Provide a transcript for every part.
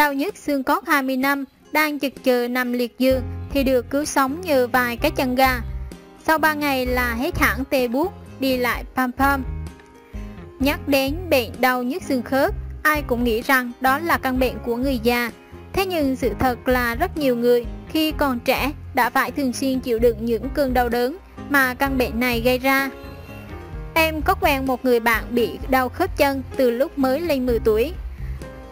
Đau nhức xương cốt 20 năm, đang chực chờ nằm liệt giường thì được cứu sống nhờ vài cái chân gà. Sau 3 ngày là hết hẳn tê buốt, đi lại pam pam. Nhắc đến bệnh đau nhức xương khớp, ai cũng nghĩ rằng đó là căn bệnh của người già. Thế nhưng sự thật là rất nhiều người khi còn trẻ đã phải thường xuyên chịu đựng những cơn đau đớn mà căn bệnh này gây ra. Em có quen một người bạn bị đau khớp chân từ lúc mới lên 10 tuổi.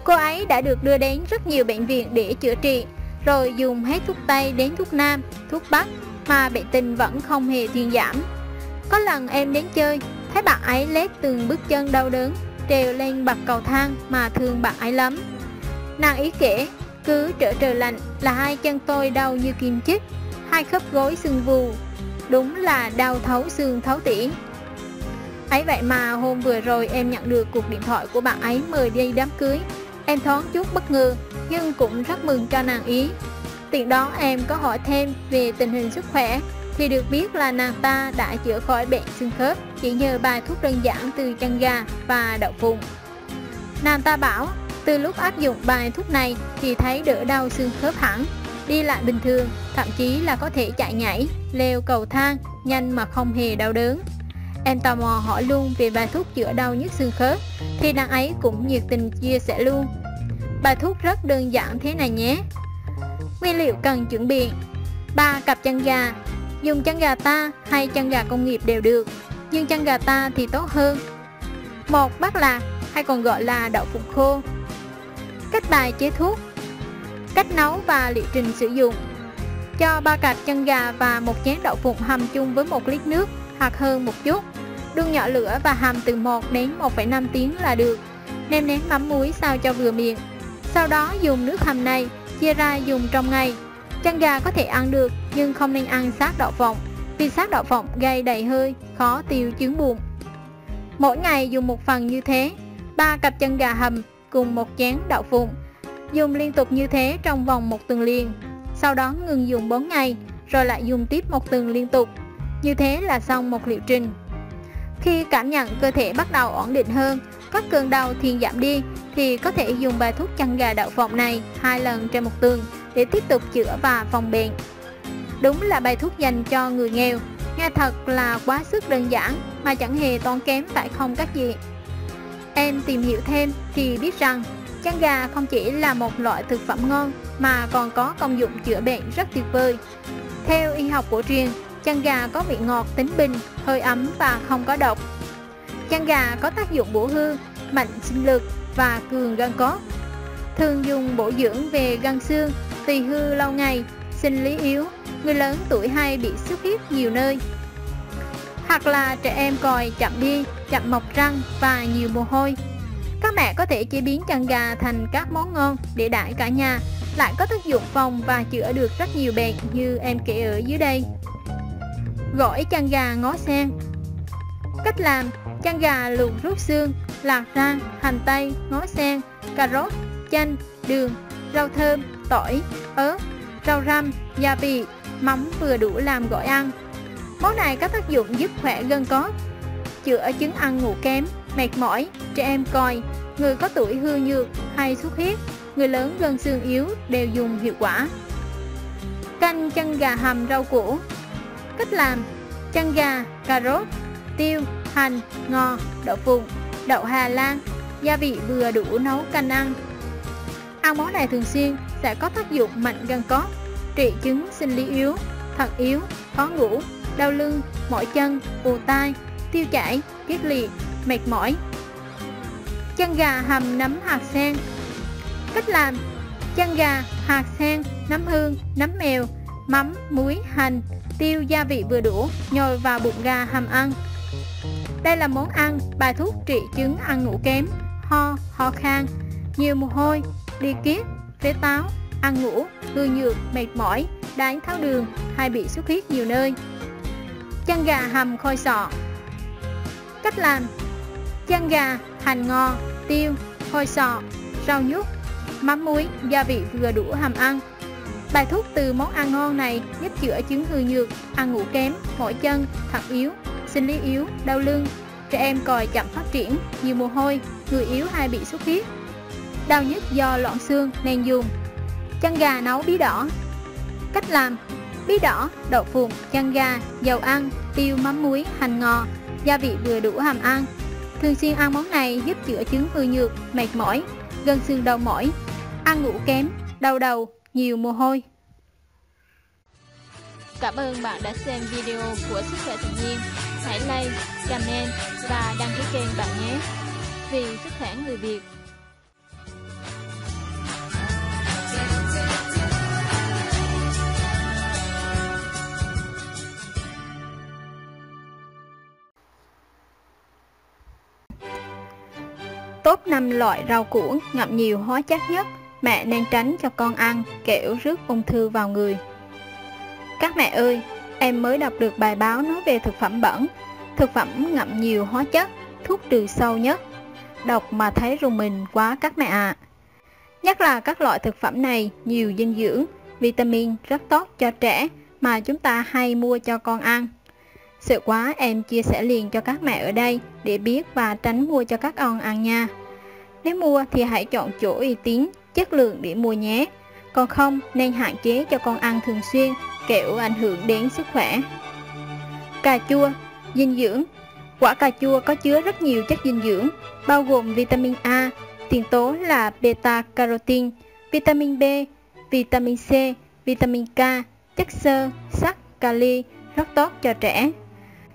Cô ấy đã được đưa đến rất nhiều bệnh viện để chữa trị, rồi dùng hết thuốc Tây đến thuốc Nam, thuốc Bắc mà bệnh tình vẫn không hề thuyên giảm. Có lần em đến chơi, thấy bạn ấy lết từng bước chân đau đớn, trèo lên bậc cầu thang mà thương bạn ấy lắm. Nàng ý kể, cứ trở trời lạnh là hai chân tôi đau như kim chích, hai khớp gối sưng vù, đúng là đau thấu xương thấu tỉ. Ấy vậy mà hôm vừa rồi em nhận được cuộc điện thoại của bạn ấy mời đi đám cưới. Em thoáng chút bất ngờ, nhưng cũng rất mừng cho nàng ý. Tiện đó em có hỏi thêm về tình hình sức khỏe, thì được biết là nàng ta đã chữa khỏi bệnh xương khớp chỉ nhờ bài thuốc đơn giản từ chân gà và đậu phụng. Nàng ta bảo, từ lúc áp dụng bài thuốc này thì thấy đỡ đau xương khớp hẳn, đi lại bình thường, thậm chí là có thể chạy nhảy, leo cầu thang, nhanh mà không hề đau đớn. Em tò mò hỏi luôn về bài thuốc chữa đau nhức xương khớp, Thì nàng ấy cũng nhiệt tình chia sẻ luôn. Bài thuốc rất đơn giản thế này nhé. Nguyên liệu cần chuẩn bị. Ba cặp chân gà. Dùng chân gà ta hay chân gà công nghiệp đều được, Nhưng chân gà ta thì tốt hơn. Một, bát lạc, hay còn gọi là đậu phụ khô. Cách bài chế thuốc. Cách nấu và liệu trình sử dụng. Cho ba cặp chân gà và một chén đậu phụng hầm chung với một lít nước hoặc hơn một chút. Đun nhỏ lửa và hầm từ 1 đến 1,5 tiếng là được. Nêm nếm mắm muối sao cho vừa miệng. Sau đó dùng nước hầm này chia ra dùng trong ngày. Chân gà có thể ăn được nhưng không nên ăn sát đậu phộng vì sát đậu phộng gây đầy hơi, khó tiêu chứng bụng. Mỗi ngày dùng một phần như thế, ba cặp chân gà hầm cùng một chén đậu phụng. Dùng liên tục như thế trong vòng một tuần liền. Sau đó ngừng dùng 4 ngày, rồi lại dùng tiếp một tuần liên tục như thế là xong một liệu trình. Khi cảm nhận cơ thể bắt đầu ổn định hơn, các cơn đau thiên giảm đi, thì có thể dùng bài thuốc chăn gà đậu phộng này hai lần trên một tuần để tiếp tục chữa và phòng bệnh. Đúng là bài thuốc dành cho người nghèo, nghe thật là quá sức đơn giản mà chẳng hề tốn kém phải không các gì. Em tìm hiểu thêm thì biết rằng chăn gà không chỉ là một loại thực phẩm ngon mà còn có công dụng chữa bệnh rất tuyệt vời. Theo y học cổ truyền, Chân gà có vị ngọt tính bình, hơi ấm và không có độc. Chân gà có tác dụng bổ hư, mạnh sinh lực và cường gân cốt. Thường dùng bổ dưỡng về gân xương, tỳ hư lâu ngày, sinh lý yếu, người lớn tuổi hay bị xuất huyết nhiều nơi. Hoặc là trẻ em còi chậm đi, chậm mọc răng và nhiều mồ hôi. Các mẹ có thể chế biến chân gà thành các món ngon để đãi cả nhà, lại có tác dụng phòng và chữa được rất nhiều bệnh như em kể ở dưới đây. Gỏi chân gà ngó sen. Cách làm Chân gà luộc rút xương Lạc rang, hành tây, ngó sen, cà rốt, chanh, đường, rau thơm, tỏi, ớt, rau răm, gia vị, mắm vừa đủ làm gỏi ăn. Món này có tác dụng giúp khỏe gân cốt Chữa chứng ăn ngủ kém, mệt mỏi, trẻ em còi, người có tuổi hư nhược hay xuất huyết, người lớn gân xương yếu đều dùng hiệu quả. Canh chân gà hầm rau củ. Cách làm. Chân gà, cà rốt, tiêu, hành, ngò, đậu phụng, đậu Hà Lan Gia vị vừa đủ nấu canh ăn. Ăn món này thường xuyên sẽ có tác dụng mạnh gân cốt Trị chứng sinh lý yếu, thận yếu, khó ngủ, đau lưng, mỏi chân, ù tai, tiêu chảy, kiết liệt, mệt mỏi. Chân gà hầm nấm hạt sen. Cách làm Chân gà, hạt sen, nấm hương, nấm mèo, mắm, muối, hành tiêu gia vị vừa đủ, nhồi vào bụng gà hầm ăn. Đây là món ăn bài thuốc trị chứng ăn ngủ kém, ho, ho khan, nhiều mồ hôi, đi kiết, phế táo, ăn ngủ, hư nhược, mệt mỏi, đái tháo đường hay bị xuất huyết nhiều nơi. Chân gà hầm khôi sọ Cách làm Chân gà, hành ngò, tiêu, khôi sọ, rau nhút, mắm muối, gia vị vừa đủ hầm ăn Bài thuốc từ món ăn ngon này giúp chữa chứng hư nhược, ăn ngủ kém, mỏi chân, thận yếu, sinh lý yếu, đau lưng, trẻ em còi chậm phát triển, nhiều mồ hôi, người yếu hay bị xuất huyết. đau nhức do loạn xương nên dùng. Chân gà nấu bí đỏ. Cách làm bí đỏ đậu phụng chân gà dầu ăn tiêu mắm muối hành ngò gia vị vừa đủ hàm ăn. Thường xuyên ăn món này giúp chữa chứng hư nhược mệt mỏi gân xương đau mỏi ăn ngủ kém đau đầu nhiều mồ hôi Cảm ơn bạn đã xem video của Sức khỏe tự nhiên. Hãy like, comment và đăng ký kênh bạn nhé. Vì sức khỏe người Việt. Top 5 loại rau củ ngậm nhiều hóa chất nhất mẹ nên tránh cho con ăn kẻo rước ung thư vào người. Các mẹ ơi, em mới đọc được bài báo nói về thực phẩm bẩn, thực phẩm ngậm nhiều hóa chất, thuốc trừ sâu nhất. Đọc mà thấy rùng mình quá các mẹ ạ. À. Nhất là các loại thực phẩm này nhiều dinh dưỡng, vitamin rất tốt cho trẻ mà chúng ta hay mua cho con ăn. sự quá em chia sẻ liền cho các mẹ ở đây để biết và tránh mua cho các con ăn nha. Nếu mua thì hãy chọn chỗ uy tín, chất lượng để mua nhé. Còn không nên hạn chế cho con ăn thường xuyên kẻo ảnh hưởng đến sức khỏe. Cà chua, dinh dưỡng Quả cà chua có chứa rất nhiều chất dinh dưỡng, bao gồm vitamin A, tiền tố là beta-carotene, vitamin B, vitamin C, vitamin K, chất xơ, sắt, kali, rất tốt cho trẻ.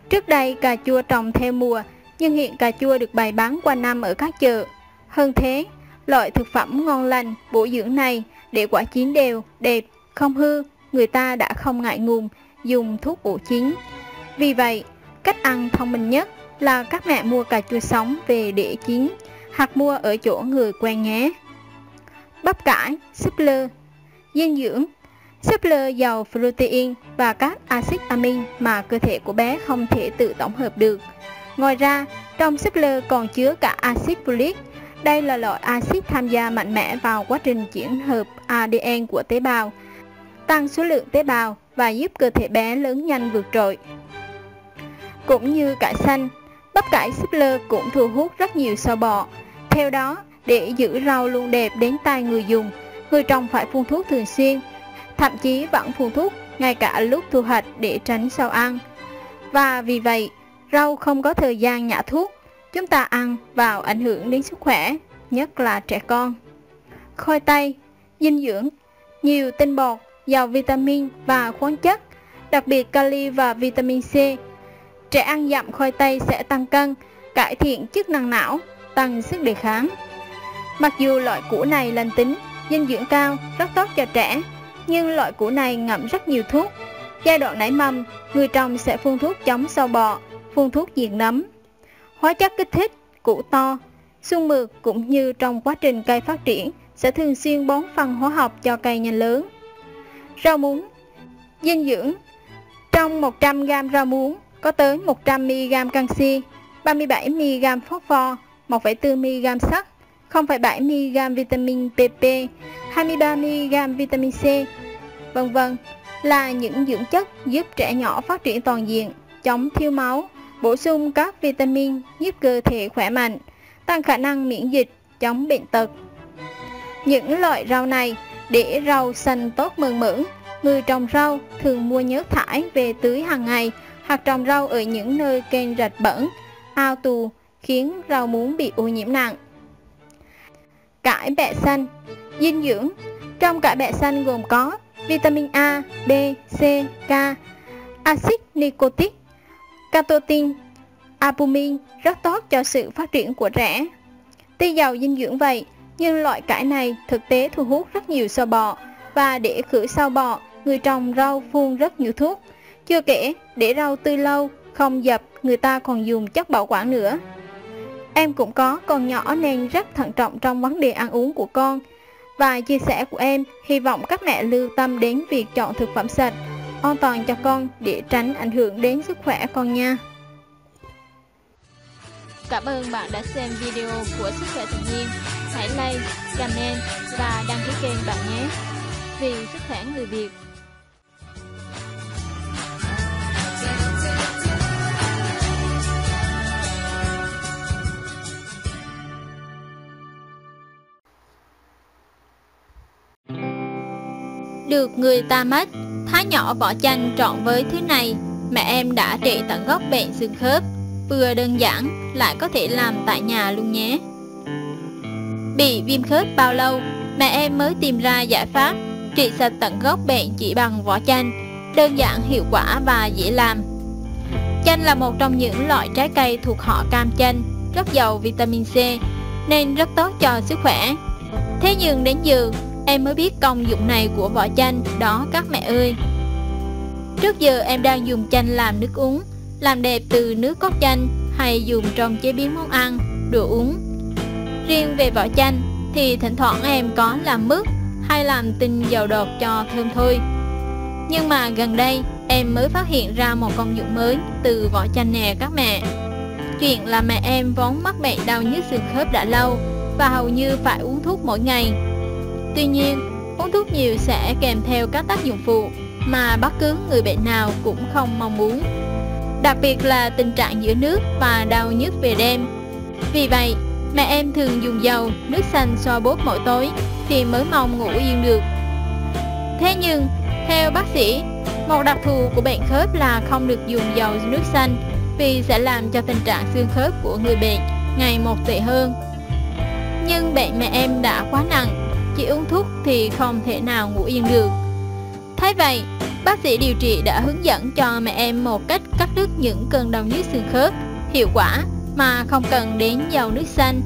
Trước đây cà chua trồng theo mùa, nhưng hiện cà chua được bày bán qua năm ở các chợ. Hơn thế, loại thực phẩm ngon lành, bổ dưỡng này để quả chín đều, đẹp, không hư, người ta đã không ngại ngùng dùng thuốc bổ chín. Vì vậy, cách ăn thông minh nhất là các mẹ mua cà chua sống về để chín hoặc mua ở chỗ người quen nhé. Bắp cải, súp lơ Dinh dưỡng Súp lơ giàu protein và các axit amin mà cơ thể của bé không thể tự tổng hợp được. Ngoài ra, trong súp lơ còn chứa cả axit folic. Đây là loại axit tham gia mạnh mẽ vào quá trình chuyển hợp ADN của tế bào, tăng số lượng tế bào và giúp cơ thể bé lớn nhanh vượt trội. Cũng như cải xanh, bắp cải súp lơ cũng thu hút rất nhiều sâu bọ. Theo đó, để giữ rau luôn đẹp đến tay người dùng, người trồng phải phun thuốc thường xuyên, thậm chí vẫn phun thuốc ngay cả lúc thu hoạch để tránh sâu ăn. Và vì vậy, rau không có thời gian nhả thuốc, chúng ta ăn vào ảnh hưởng đến sức khỏe, nhất là trẻ con. Khoai tây, dinh dưỡng, nhiều tinh bột giàu vitamin và khoáng chất, đặc biệt kali và vitamin C. Trẻ ăn dặm khoai tây sẽ tăng cân, cải thiện chức năng não, tăng sức đề kháng. Mặc dù loại củ này lành tính, dinh dưỡng cao, rất tốt cho trẻ, nhưng loại củ này ngậm rất nhiều thuốc. Giai đoạn nảy mầm, người trồng sẽ phun thuốc chống sâu bọ, phun thuốc diệt nấm. Hóa chất kích thích, củ to, xuân mượt cũng như trong quá trình cây phát triển sẽ thường xuyên bón phân hóa học cho cây nhanh lớn. Rau muống Dinh dưỡng Trong 100g rau muống có tới 100mg canxi, 37mg phốt pho, 1,4mg sắt, 0,7mg vitamin PP, 23mg vitamin C, vân vân là những dưỡng chất giúp trẻ nhỏ phát triển toàn diện, chống thiếu máu, bổ sung các vitamin giúp cơ thể khỏe mạnh, tăng khả năng miễn dịch, chống bệnh tật. Những loại rau này để rau xanh tốt mơn mởn, người trồng rau thường mua nhớt thải về tưới hàng ngày hoặc trồng rau ở những nơi kênh rạch bẩn, ao tù khiến rau muống bị ô nhiễm nặng. Cải bẹ xanh Dinh dưỡng Trong cải bẹ xanh gồm có vitamin A, B, C, K, axit nicotic, catechin, albumin rất tốt cho sự phát triển của trẻ. Tuy giàu dinh dưỡng vậy, nhưng loại cải này thực tế thu hút rất nhiều sâu bọ và để khử sâu bọ, người trồng rau phun rất nhiều thuốc. Chưa kể, để rau tươi lâu, không dập, người ta còn dùng chất bảo quản nữa. Em cũng có con nhỏ nên rất thận trọng trong vấn đề ăn uống của con. Và chia sẻ của em, hy vọng các mẹ lưu tâm đến việc chọn thực phẩm sạch, an toàn cho con để tránh ảnh hưởng đến sức khỏe con nha. Cảm ơn bạn đã xem video của Sức khỏe tự nhiên. Hãy like, comment và đăng ký kênh bạn nhé. Vì sức khỏe người Việt. Được người ta mất thái nhỏ vỏ chanh trộn với thứ này, mẹ em đã trị tận gốc bệnh xương khớp, vừa đơn giản lại có thể làm tại nhà luôn nhé. Bị viêm khớp bao lâu, mẹ em mới tìm ra giải pháp trị sạch tận gốc bệnh chỉ bằng vỏ chanh, đơn giản hiệu quả và dễ làm. Chanh là một trong những loại trái cây thuộc họ cam chanh, rất giàu vitamin C, nên rất tốt cho sức khỏe. Thế nhưng đến giờ, em mới biết công dụng này của vỏ chanh đó các mẹ ơi. Trước giờ em đang dùng chanh làm nước uống, làm đẹp từ nước cốt chanh hay dùng trong chế biến món ăn, đồ uống. Riêng về vỏ chanh thì thỉnh thoảng em có làm mứt hay làm tinh dầu đột cho thơm thôi. Nhưng mà gần đây em mới phát hiện ra một công dụng mới từ vỏ chanh nè các mẹ. Chuyện là mẹ em vốn mắc bệnh đau nhức xương khớp đã lâu và hầu như phải uống thuốc mỗi ngày. Tuy nhiên, uống thuốc nhiều sẽ kèm theo các tác dụng phụ mà bất cứ người bệnh nào cũng không mong muốn. Đặc biệt là tình trạng giữa nước và đau nhức về đêm. Vì vậy, mẹ em thường dùng dầu, nước xanh xoa bóp mỗi tối thì mới mong ngủ yên được. Thế nhưng, theo bác sĩ, một đặc thù của bệnh khớp là không được dùng dầu nước xanh vì sẽ làm cho tình trạng xương khớp của người bệnh ngày một tệ hơn. Nhưng bệnh mẹ em đã quá nặng, chỉ uống thuốc thì không thể nào ngủ yên được. Thế vậy, bác sĩ điều trị đã hướng dẫn cho mẹ em một cách cắt đứt những cơn đau nhức xương khớp hiệu quả mà không cần đến dầu nước xanh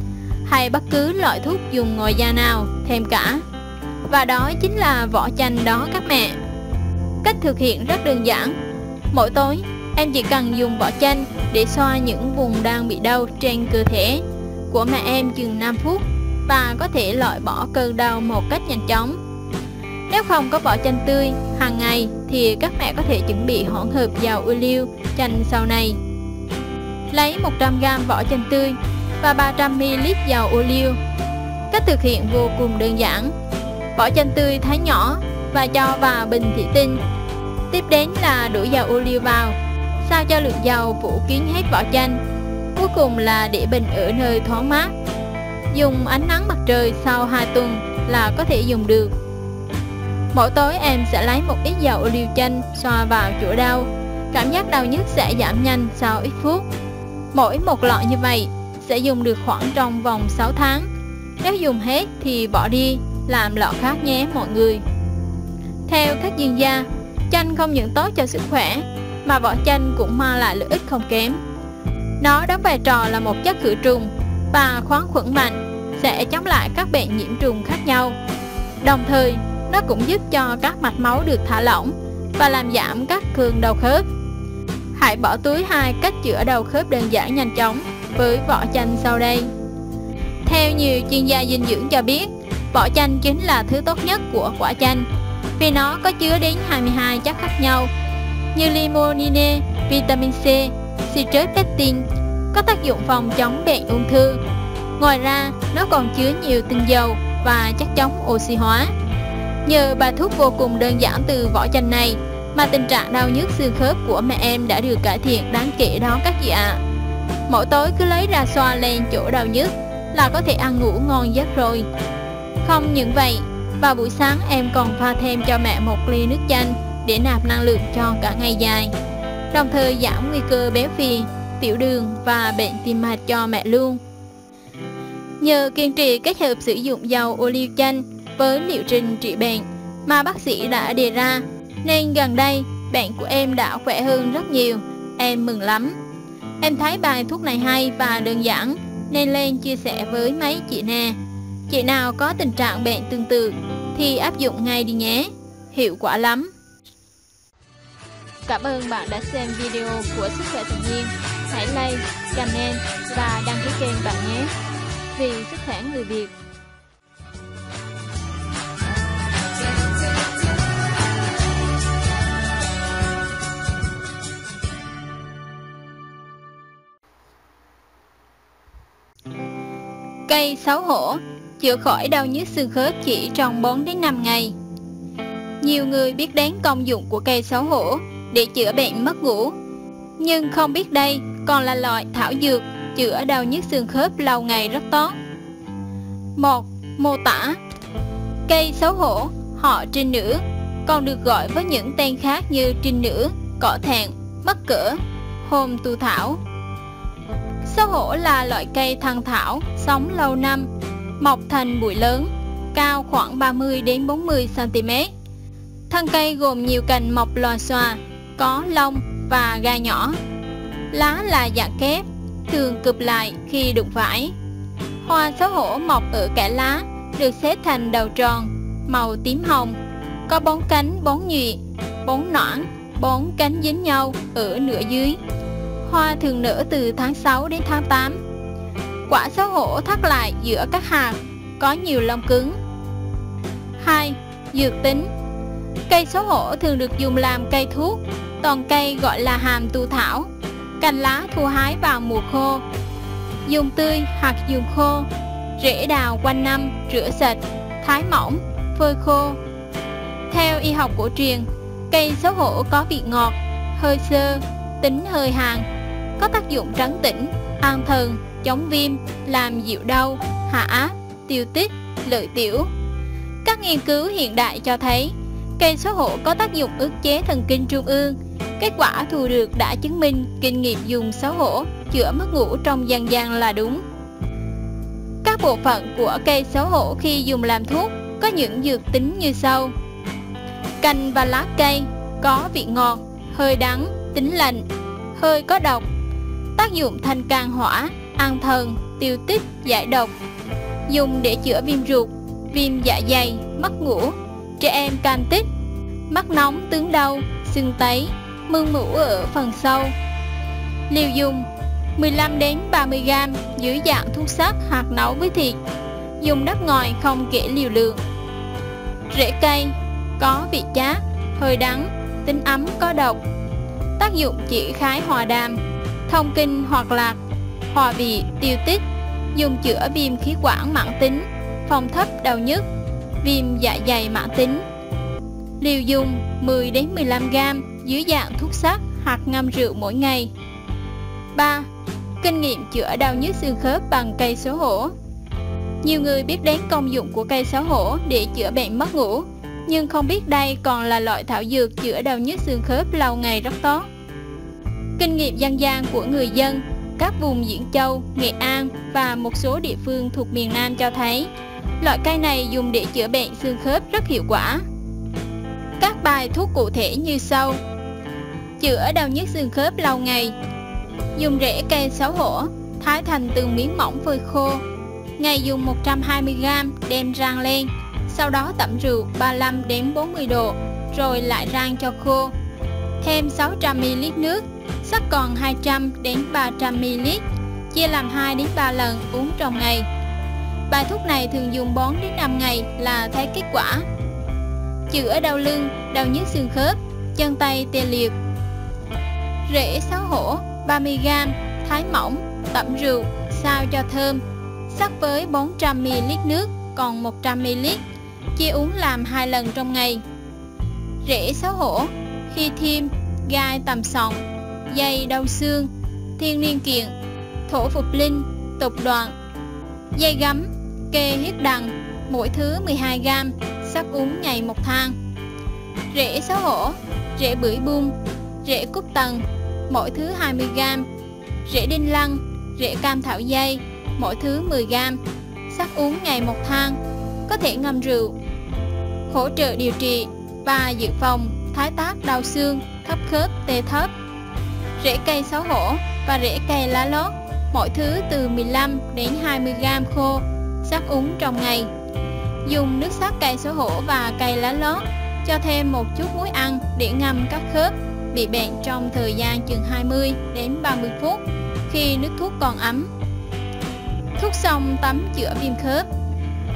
hay bất cứ loại thuốc dùng ngoài da nào thêm cả. Và đó chính là vỏ chanh đó các mẹ. Cách thực hiện rất đơn giản. Mỗi tối, em chỉ cần dùng vỏ chanh để xoa những vùng đang bị đau trên cơ thể của mẹ em chừng 5 phút và có thể loại bỏ cơn đau một cách nhanh chóng. Nếu không có vỏ chanh tươi hàng ngày thì các mẹ có thể chuẩn bị hỗn hợp dầu ô liu chanh sau này. Lấy 100g vỏ chanh tươi và 300ml dầu ô liu. Cách thực hiện vô cùng đơn giản. vỏ chanh tươi thái nhỏ và cho vào bình thủy tinh. Tiếp đến là đổ dầu ô liu vào, sao cho lượng dầu phủ kín hết vỏ chanh. Cuối cùng là để bình ở nơi thoáng mát. Dùng ánh nắng mặt trời sau 2 tuần là có thể dùng được. Mỗi tối em sẽ lấy một ít dầu ô liu chanh xoa vào chỗ đau. Cảm giác đau nhức sẽ giảm nhanh sau ít phút. Mỗi một lọ như vậy sẽ dùng được khoảng trong vòng 6 tháng. Nếu dùng hết thì bỏ đi, làm lọ khác nhé mọi người. Theo các chuyên gia, chanh không những tốt cho sức khỏe, mà vỏ chanh cũng mang lại lợi ích không kém. Nó đóng vai trò là một chất khử trùng và khoáng khuẩn mạnh, sẽ chống lại các bệnh nhiễm trùng khác nhau. Đồng thời, nó cũng giúp cho các mạch máu được thả lỏng và làm giảm các cơn đau khớp. Hãy bỏ túi hai cách chữa đau khớp đơn giản nhanh chóng với vỏ chanh sau đây. Theo nhiều chuyên gia dinh dưỡng cho biết, vỏ chanh chính là thứ tốt nhất của quả chanh vì nó có chứa đến 22 chất khác nhau như limonine, vitamin C, citrus pectin có tác dụng phòng chống bệnh ung thư. Ngoài ra, nó còn chứa nhiều tinh dầu và chất chống oxy hóa. Nhờ bài thuốc vô cùng đơn giản từ vỏ chanh này mà tình trạng đau nhức xương khớp của mẹ em đã được cải thiện đáng kể đó các chị ạ. À. Mỗi tối cứ lấy ra xoa lên chỗ đau nhức là có thể ăn ngủ ngon giấc rồi. Không những vậy, vào buổi sáng em còn pha thêm cho mẹ một ly nước chanh để nạp năng lượng cho cả ngày dài, đồng thời giảm nguy cơ béo phì, tiểu đường và bệnh tim mạch cho mẹ luôn. Nhờ kiên trì kết hợp sử dụng dầu ô liu chanh với liệu trình trị bệnh mà bác sĩ đã đề ra, nên gần đây bệnh của em đã khỏe hơn rất nhiều, em mừng lắm. Em thấy bài thuốc này hay và đơn giản nên lên chia sẻ với mấy chị nè. Chị nào có tình trạng bệnh tương tự thì áp dụng ngay đi nhé, hiệu quả lắm. Cảm ơn bạn đã xem video của Sức khỏe tự nhiên. Hãy like, comment và đăng ký kênh bạn nhé. Vì sức khỏe người Việt. Cây xấu hổ chữa khỏi đau nhức xương khớp chỉ trong 4 đến 5 ngày. Nhiều người biết đến công dụng của cây xấu hổ để chữa bệnh mất ngủ, nhưng không biết đây còn là loại thảo dược chữa đau nhức xương khớp lâu ngày rất tốt. 1. Mô tả Cây xấu hổ, họ trinh nữ, còn được gọi với những tên khác như trinh nữ, cỏ thẹn, mắc cỡ, hôm tu thảo. Xấu hổ là loại cây thăng thảo, sống lâu năm, mọc thành bụi lớn, cao khoảng 30 đến 40 cm. Thân cây gồm nhiều cành mọc lòa xòa, có lông và gai nhỏ. Lá là dạng kép, thường cụp lại khi đụng phải. Hoa xấu hổ mọc ở cả lá, được xếp thành đầu tròn, màu tím hồng, có bốn cánh bốn nhụy, bốn nõn, bốn cánh dính nhau ở nửa dưới. Hoa thường nở từ tháng 6 đến tháng 8. Quả xấu hổ thắt lại giữa các hạt, có nhiều lông cứng. 2. Dược tính Cây xấu hổ thường được dùng làm cây thuốc, toàn cây gọi là hàm tu thảo. Cành lá thu hái vào mùa khô. Dùng tươi hoặc dùng khô. Rễ đào quanh năm, rửa sạch, thái mỏng, phơi khô. Theo y học cổ truyền, cây xấu hổ có vị ngọt, hơi sơ, tính hơi hàn, có tác dụng trấn tĩnh, an thần, chống viêm, làm dịu đau, hạ áp, tiêu tích, lợi tiểu. Các nghiên cứu hiện đại cho thấy cây xấu hổ có tác dụng ức chế thần kinh trung ương. Kết quả thu được đã chứng minh kinh nghiệm dùng xấu hổ chữa mất ngủ trong dân gian là đúng. Các bộ phận của cây xấu hổ khi dùng làm thuốc có những dược tính như sau. Cành và lá cây có vị ngọt, hơi đắng, tính lạnh, hơi có độc, tác dụng thanh can hỏa, an thần, tiêu tích, giải độc, dùng để chữa viêm ruột, viêm dạ dày, mất ngủ, trẻ em cam tích, mắt nóng, tướng đau, sưng tấy, mương mủ ở phần sâu. Liều dùng 15 đến 30 g dưới dạng thuốc sắc hoặc nấu với thịt. Dùng đắp ngòi không kể liều lượng. Rễ cây có vị chát, hơi đắng, tính ấm có độc. Tác dụng chỉ khái hòa đàm, thông kinh hoặc lạc, hòa vị, tiêu tích, dùng chữa viêm khí quản mãn tính, phòng thấp đau nhức, viêm dạ dày mãn tính. Liều dùng 10 đến 15 gram dưới dạng thuốc sắc hoặc ngâm rượu mỗi ngày. 3. Kinh nghiệm chữa đau nhức xương khớp bằng cây xấu hổ Nhiều người biết đến công dụng của cây xấu hổ để chữa bệnh mất ngủ, nhưng không biết đây còn là loại thảo dược chữa đau nhức xương khớp lâu ngày rất tốt. Kinh nghiệm dân gian của người dân, các vùng Diễn Châu, Nghệ An và một số địa phương thuộc miền Nam cho thấy loại cây này dùng để chữa bệnh xương khớp rất hiệu quả. Các bài thuốc cụ thể như sau Chữa đau nhức xương khớp lâu ngày. Dùng rễ cây xấu hổ Thái thành từng miếng mỏng phơi khô. Ngày dùng 120g đem rang lên. Sau đó tẩm rượu 35 đến 40 độ Rồi lại rang cho khô. Thêm 600ml nước Sắc còn 200 đến 300ml Chia làm 2 đến 3 lần uống trong ngày. Bài thuốc này thường dùng 4 đến 5 ngày là thấy kết quả. Chữa đau lưng, đau nhức xương khớp, chân tay tê liệt. Rễ xấu hổ 30g, thái mỏng, tẩm rượu, sao cho thơm, sắc với 400ml nước còn 100ml, chia uống làm hai lần trong ngày. Rễ xấu hổ, khi thiêm, gai tầm sọng, dây đau xương, thiên niên kiện, thổ phục linh, tục đoạn, dây gấm, kê huyết đằng, mỗi thứ 12g, sắc uống ngày một thang. Rễ xấu hổ, rễ bưởi bung, rễ cúc tầng, mỗi thứ 20g, rễ đinh lăng, rễ cam thảo dây, mỗi thứ 10g, sắc uống ngày một thang, có thể ngâm rượu. Hỗ trợ điều trị và dự phòng thái tác đau xương, thấp khớp, tê thấp. Rễ cây xấu hổ và rễ cây lá lót, mỗi thứ từ 15 đến 20g khô, sắc uống trong ngày. Dùng nước sắc cây xấu hổ và cây lá lót Cho thêm một chút muối ăn để ngâm các khớp bị bệnh trong thời gian chừng 20 đến 30 phút khi nước thuốc còn ấm. Thuốc xong tắm chữa viêm khớp.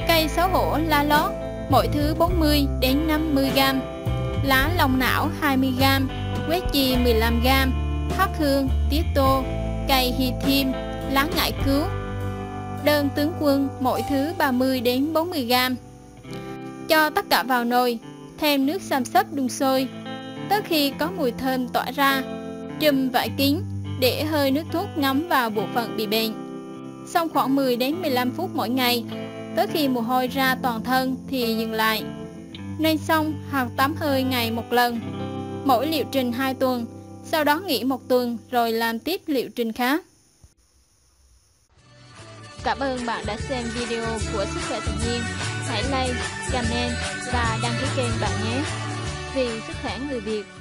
Cây xấu hổ lá lót mỗi thứ 40 đến 50 g. Lá lòng não 20 g, quế chi 15 g, hắc hương, tiết tô, cây hi thiêm, lá ngải cứu đơn tướng quân mỗi thứ 30 đến 40 g. Cho tất cả vào nồi, thêm nước xăm sấp đun sôi, tới khi có mùi thơm tỏa ra, trùm vải kín để hơi nước thuốc ngấm vào bộ phận bị bệnh. Xong khoảng 10 đến 15 phút mỗi ngày, tới khi mồ hôi ra toàn thân thì dừng lại. nên xong hoặc tắm hơi ngày một lần, mỗi liệu trình 2 tuần, sau đó nghỉ một tuần rồi làm tiếp liệu trình khác. Cảm ơn bạn đã xem video của Sức khỏe tự nhiên. Hãy like, comment và đăng ký kênh bạn nhé. Vì sức khỏe người Việt.